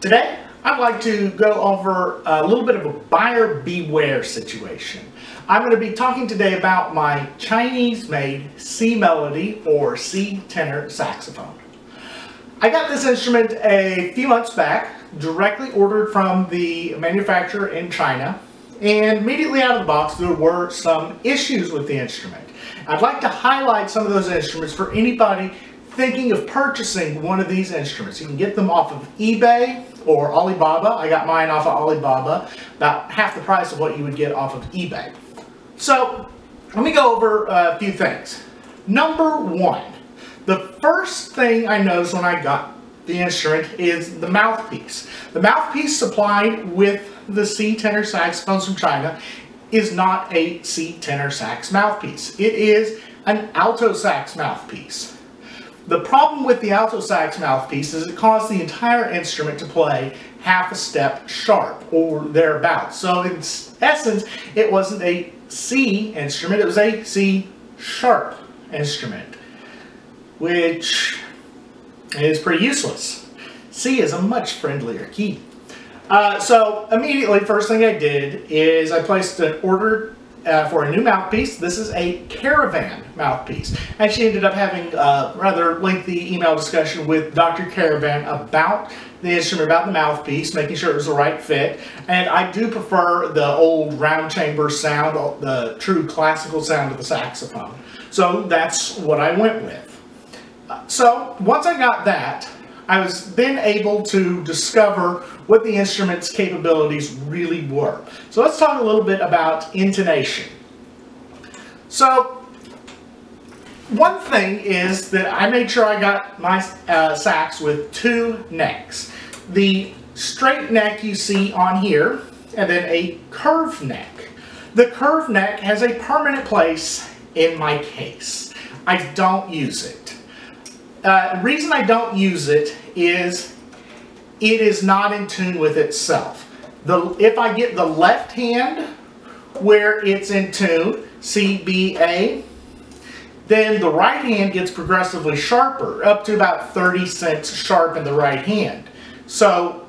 Today, I'd like to go over a little bit of a buyer beware situation. I'm going to be talking today about my Chinese-made C Melody or C tenor saxophone. I got this instrument a few months back, directly ordered from the manufacturer in China, and immediately out of the box there were some issues with the instrument. I'd like to highlight some of those instruments for anybody thinking of purchasing one of these instruments. You can get them off of eBay or Alibaba. I got mine off of Alibaba, about half the price of what you would get off of eBay. So let me go over a few things. Number one, the first thing I noticed when I got the instrument is the mouthpiece. The mouthpiece supplied with the C tenor saxophones from China is not a C tenor sax mouthpiece. It is an alto sax mouthpiece. The problem with the alto sax mouthpiece is it caused the entire instrument to play half a step sharp or thereabouts. So in essence, it wasn't a C instrument, it was a C sharp instrument, which is pretty useless. C is a much friendlier key. Uh, so immediately, first thing I did is I placed an order uh, for a new mouthpiece. This is a Caravan mouthpiece. I actually ended up having a rather lengthy email discussion with Dr. Caravan about the instrument, about the mouthpiece, making sure it was the right fit. And I do prefer the old round chamber sound, the true classical sound of the saxophone. So that's what I went with. So once I got that, I was then able to discover what the instrument's capabilities really were. So let's talk a little bit about intonation. So one thing is that I made sure I got my uh, sax with two necks. The straight neck you see on here, and then a curved neck. The curved neck has a permanent place in my case. I don't use it. Uh, reason I don't use it is it is not in tune with itself. The, if I get the left hand where it's in tune, C, B, A, then the right hand gets progressively sharper, up to about 30 cents sharp in the right hand. So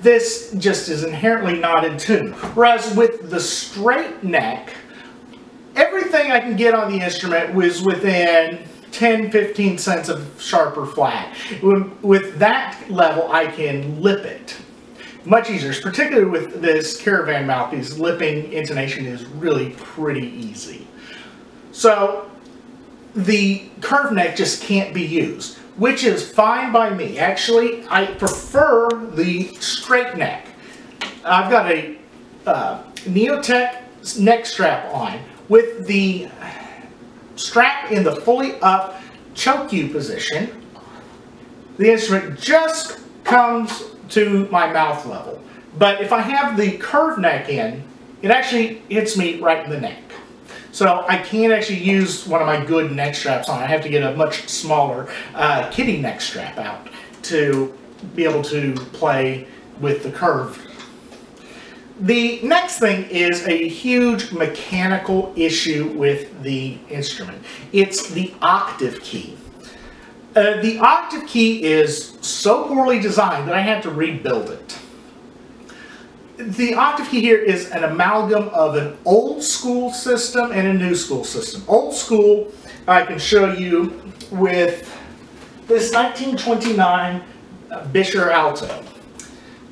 this just is inherently not in tune. Whereas with the straight neck, everything I can get on the instrument was within 10, 15 cents of sharper flat. With that level, I can lip it. Much easier, particularly with this caravan mouthpiece, lipping intonation is really pretty easy. So the curve neck just can't be used, which is fine by me. Actually, I prefer the straight neck. I've got a uh, Neotech neck strap on with the strap in the fully up choke you position, the instrument just comes to my mouth level. But if I have the curved neck in, it actually hits me right in the neck. So I can't actually use one of my good neck straps on. I have to get a much smaller uh, kitty neck strap out to be able to play with the curve the next thing is a huge mechanical issue with the instrument. It's the octave key. Uh, the octave key is so poorly designed that I had to rebuild it. The octave key here is an amalgam of an old school system and a new school system. Old school, I can show you with this 1929 Buescher Alto.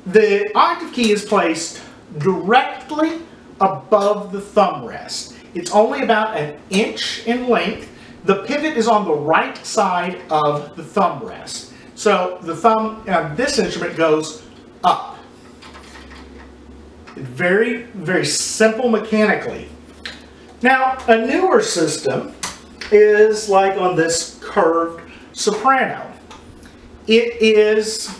The octave key is placed directly above the thumb rest. It's only about an inch in length. The pivot is on the right side of the thumb rest. So the thumb on this instrument goes up. Very, very simple mechanically. Now, a newer system is like on this curved soprano. It is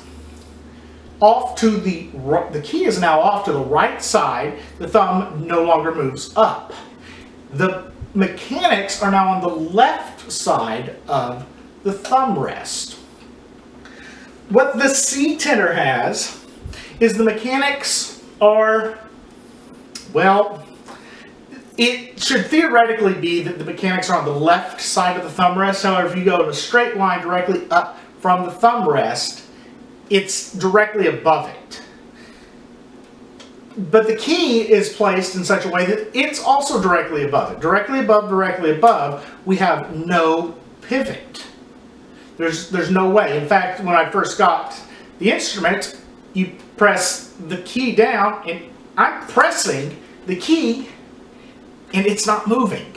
off to the the key is now off to the right side. The thumb no longer moves up. The mechanics are now on the left side of the thumb rest. What the C tenor has is the mechanics are well it should theoretically be that the mechanics are on the left side of the thumb rest. However if you go in a straight line directly up from the thumb rest it's directly above it. But the key is placed in such a way that it's also directly above it. Directly above, directly above, we have no pivot. There's, there's no way. In fact, when I first got the instrument, you press the key down and I'm pressing the key and it's not moving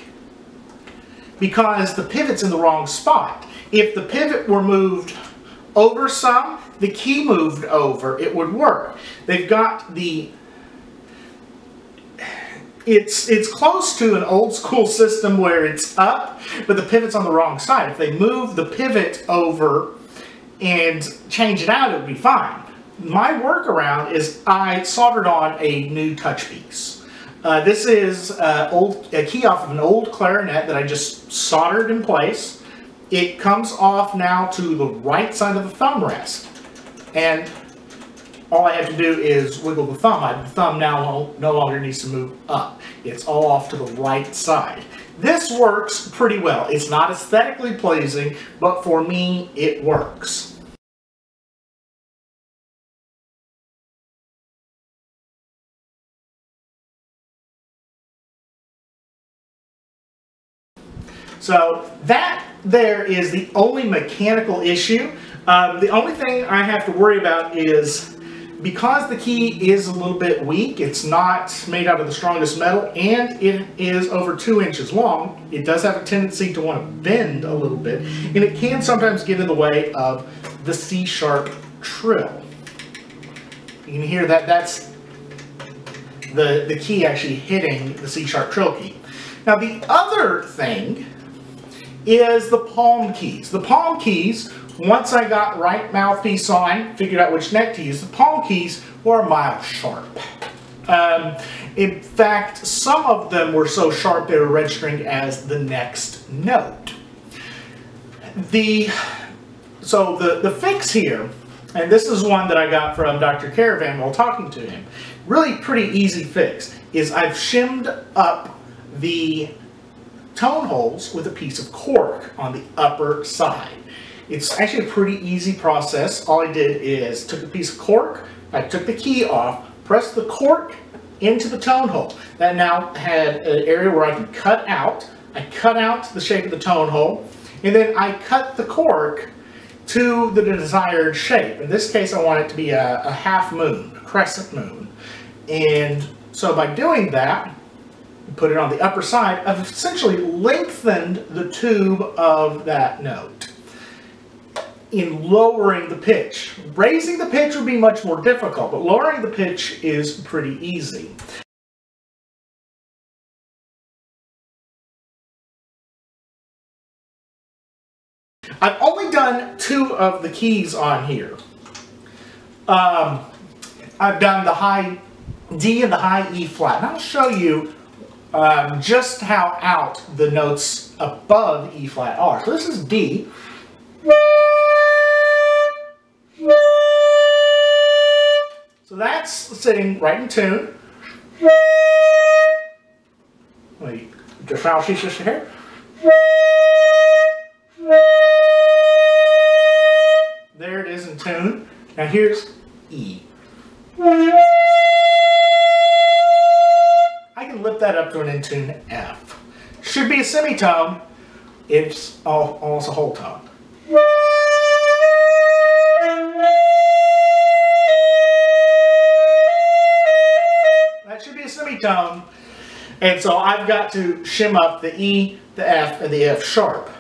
because the pivot's in the wrong spot. If the pivot were moved over some, the key moved over, it would work. They've got the it's it's close to an old school system where it's up, but the pivot's on the wrong side. If they move the pivot over and change it out, it would be fine. My workaround is I soldered on a new touch piece. Uh, this is uh, old, a key off of an old clarinet that I just soldered in place. It comes off now to the right side of the thumb rest. And all I have to do is wiggle the thumb. The thumb now no longer needs to move up. It's all off to the right side. This works pretty well. It's not aesthetically pleasing, but for me, it works. So that there is the only mechanical issue. Um, the only thing I have to worry about is because the key is a little bit weak, it's not made out of the strongest metal, and it is over two inches long, it does have a tendency to want to bend a little bit, and it can sometimes get in the way of the C-sharp trill. You can hear that that's the, the key actually hitting the C-sharp trill key. Now the other thing is the palm keys. The palm keys, once I got right mouthpiece on, figured out which neck to use, the palm keys were a mile sharp. Um, in fact, some of them were so sharp they were registering as the next note. The so the, the fix here, and this is one that I got from Dr. Caravan while talking to him, really pretty easy fix, is I've shimmed up the tone holes with a piece of cork on the upper side. It's actually a pretty easy process. All I did is took a piece of cork, I took the key off, pressed the cork into the tone hole. That now had an area where I could cut out. I cut out the shape of the tone hole, and then I cut the cork to the desired shape. In this case, I want it to be a, a half moon, a crescent moon. And so by doing that, put it on the upper side, I've essentially lengthened the tube of that note in lowering the pitch. Raising the pitch would be much more difficult, but lowering the pitch is pretty easy. I've only done two of the keys on here. Um, I've done the high D and the high E flat. And I'll show you um, just how out the notes above E flat are. So this is D. So that's sitting right in tune. Wait, how she's just here. There it is in tune. Now here's E. I can lift that up to an in-tune F. Should be a semitone. It's almost a whole tone. Semitone. And so I've got to shim up the E, the F, and the F sharp.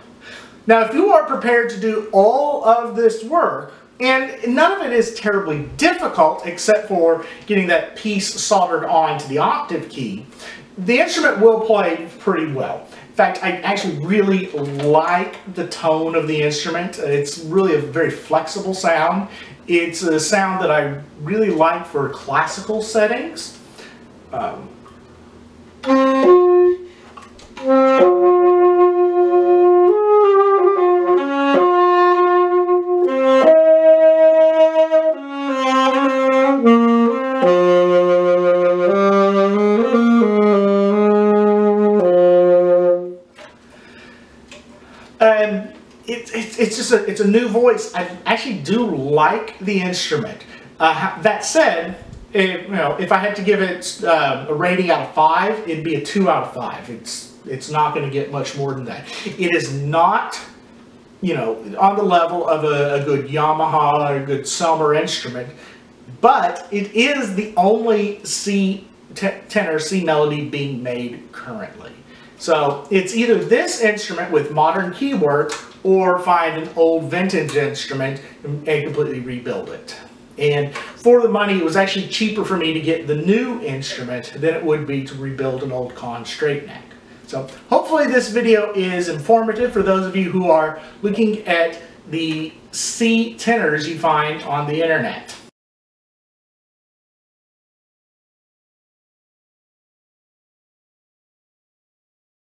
Now, if you are prepared to do all of this work, and none of it is terribly difficult except for getting that piece soldered onto the octave key. The instrument will play pretty well. In fact, I actually really like the tone of the instrument. It's really a very flexible sound. It's a sound that I really like for classical settings. Um, um, it's just a, it's a new voice. I actually do like the instrument. Uh, that said, if, you know, if I had to give it uh, a rating out of five, it'd be a two out of five. It's it's not going to get much more than that. It is not, you know, on the level of a, a good Yamaha or a good Selmer instrument, but it is the only C tenor C melody being made currently. So it's either this instrument with modern keywork or find an old vintage instrument and completely rebuild it. And for the money, it was actually cheaper for me to get the new instrument than it would be to rebuild an old Conn straight neck. So hopefully this video is informative for those of you who are looking at the C tenors you find on the internet.